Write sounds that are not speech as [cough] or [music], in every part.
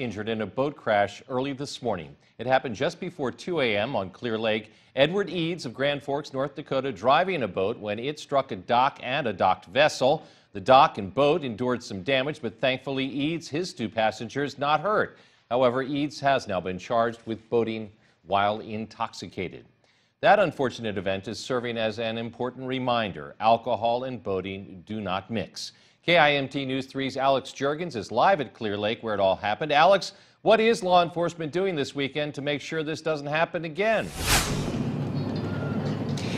injured in a boat crash early this morning. It happened just before 2 a.m. on Clear Lake. Edward Eads of Grand Forks, North Dakota, driving a boat when it struck a dock and a docked vessel. The dock and boat endured some damage, but thankfully Eads, his two passengers, not hurt. However, Eads has now been charged with boating while intoxicated. That unfortunate event is serving as an important reminder. Alcohol and boating do not mix. KIMT News 3's Alex Jurgens is live at Clear Lake where it all happened. Alex, what is law enforcement doing this weekend to make sure this doesn't happen again?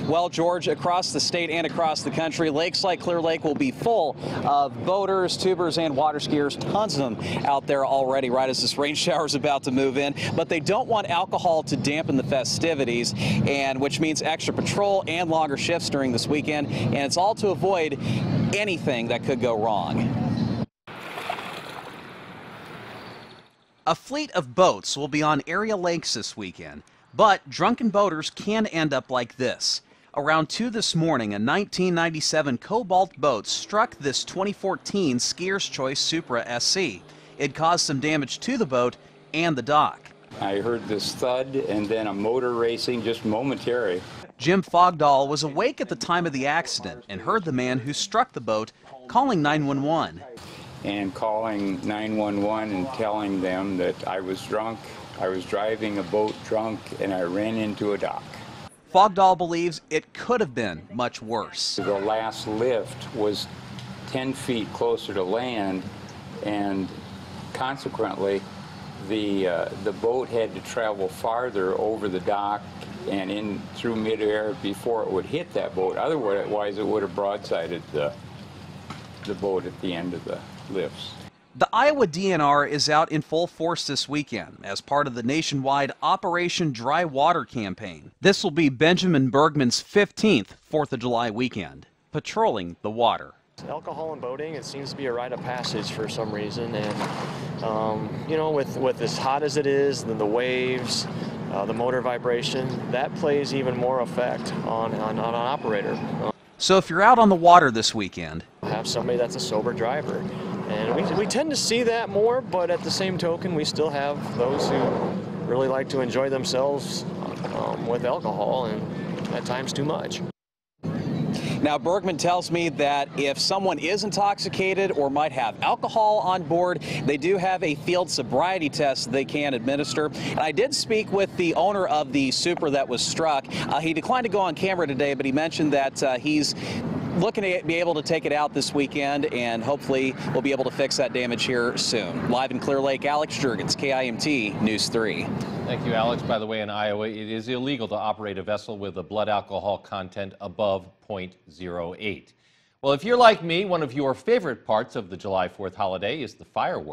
Well, George, across the state and across the country, lakes like Clear Lake will be full of boaters, tubers, and water skiers. Tons of them out there already, right as this rain [laughs] shower is about to move in. But they don't want alcohol to dampen the festivities, and which means extra patrol and longer shifts during this weekend. And it's all to avoid anything that could go wrong. A fleet of boats will be on area lakes this weekend, but drunken boaters can end up like this. Around 2 this morning, a 1997 Cobalt boat struck this 2014 Skier's Choice Supra SC. It caused some damage to the boat and the dock. I heard this thud and then a motor racing just momentary. Jim Fogdahl was awake at the time of the accident and heard the man who struck the boat calling 911. And calling 911 and telling them that I was drunk, I was driving a boat drunk, and I ran into a dock. Fogdahl believes it could have been much worse. The last lift was 10 feet closer to land, and consequently, the, uh, the boat had to travel farther over the dock and in through midair before it would hit that boat. Otherwise, it would have broadsided the, the boat at the end of the lifts. The Iowa DNR is out in full force this weekend as part of the nationwide Operation Dry Water campaign. This will be Benjamin Bergman's 15th 4th of July weekend, patrolling the water. Alcohol and boating, it seems to be a rite of passage for some reason. And, um, you know, with, with as hot as it is, the, the waves, uh, the motor vibration, that plays even more effect on, on, on an operator. So if you're out on the water this weekend, have somebody that's a sober driver. And we, we tend to see that more, but at the same token, we still have those who really like to enjoy themselves um, with alcohol and at times too much. Now, Bergman tells me that if someone is intoxicated or might have alcohol on board, they do have a field sobriety test they can administer. And I did speak with the owner of the Supra that was struck. Uh, he declined to go on camera today, but he mentioned that uh, he's looking to be able to take it out this weekend, and hopefully we'll be able to fix that damage here soon. Live in Clear Lake, Alex Jurgens, KIMT News 3. Thank you, Alex. By the way, in Iowa, it is illegal to operate a vessel with a blood alcohol content above 0.08. Well, if you're like me, one of your favorite parts of the July 4th holiday is the fireworks.